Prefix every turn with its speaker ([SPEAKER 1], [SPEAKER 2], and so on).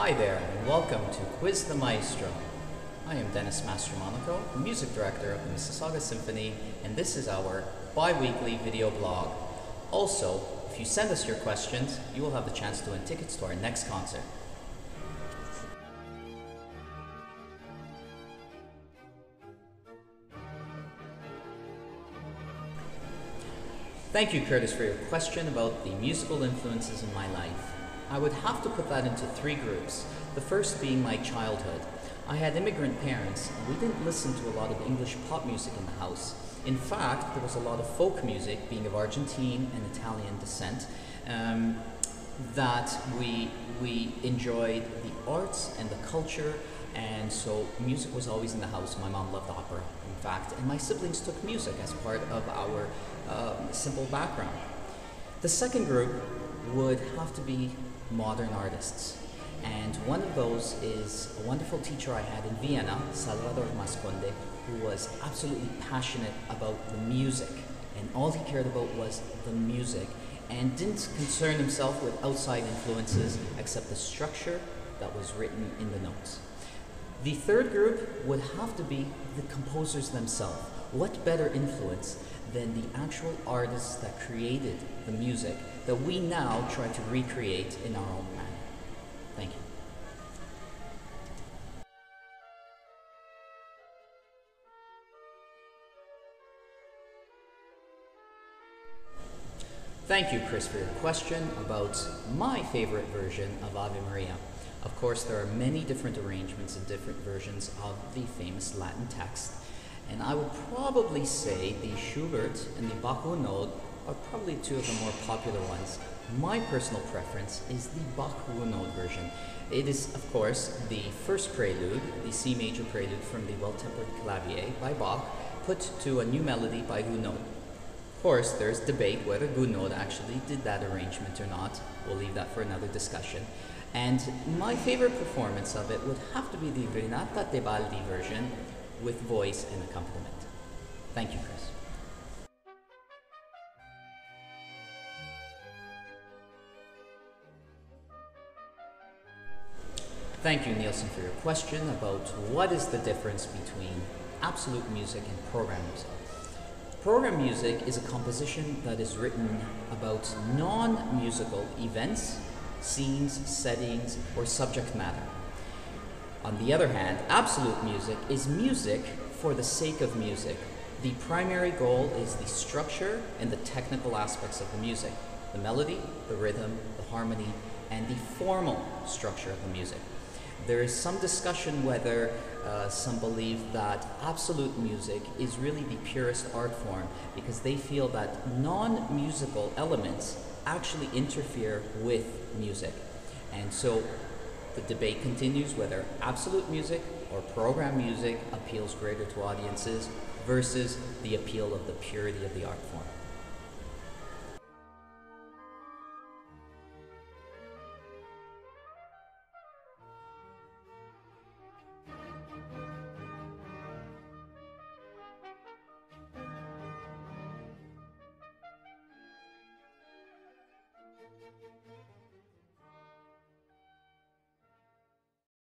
[SPEAKER 1] Hi there, and welcome to Quiz the Maestro. I am Denis Mastromonaco, Music Director of the Mississauga Symphony, and this is our bi-weekly video blog. Also, if you send us your questions, you will have the chance to win tickets to our next concert. Thank you, Curtis, for your question about the musical influences in my life. I would have to put that into three groups. The first being my childhood. I had immigrant parents, and we didn't listen to a lot of English pop music in the house. In fact, there was a lot of folk music, being of Argentine and Italian descent, um, that we, we enjoyed the arts and the culture, and so music was always in the house. My mom loved opera, in fact, and my siblings took music as part of our uh, simple background. The second group would have to be modern artists. And one of those is a wonderful teacher I had in Vienna, Salvador Mas Conde, who was absolutely passionate about the music. And all he cared about was the music and didn't concern himself with outside influences except the structure that was written in the notes. The third group would have to be the composers themselves. What better influence than the actual artists that created the music that we now try to recreate in our own manner? Thank you. Thank you, Chris, for your question about my favorite version of Ave Maria. Of course, there are many different arrangements and different versions of the famous Latin text, and I would probably say the Schubert and the Bach Gounod are probably two of the more popular ones. My personal preference is the Bach Gounod version. It is, of course, the first prelude, the C major prelude from the Well-Tempered Clavier by Bach, put to a new melody by Gounod. Of course, there's debate whether Gounod actually did that arrangement or not. We'll leave that for another discussion. And my favorite performance of it would have to be the Renata Tebaldi version with voice and accompaniment. Thank you, Chris. Thank you, Nielsen, for your question about what is the difference between absolute music and program music. Program music is a composition that is written about non-musical events, scenes, settings, or subject matter. On the other hand, absolute music is music for the sake of music. The primary goal is the structure and the technical aspects of the music, the melody, the rhythm, the harmony, and the formal structure of the music. There is some discussion whether uh, some believe that absolute music is really the purest art form because they feel that non-musical elements actually interfere with music. And so the debate continues whether absolute music or program music appeals greater to audiences versus the appeal of the purity of the art form.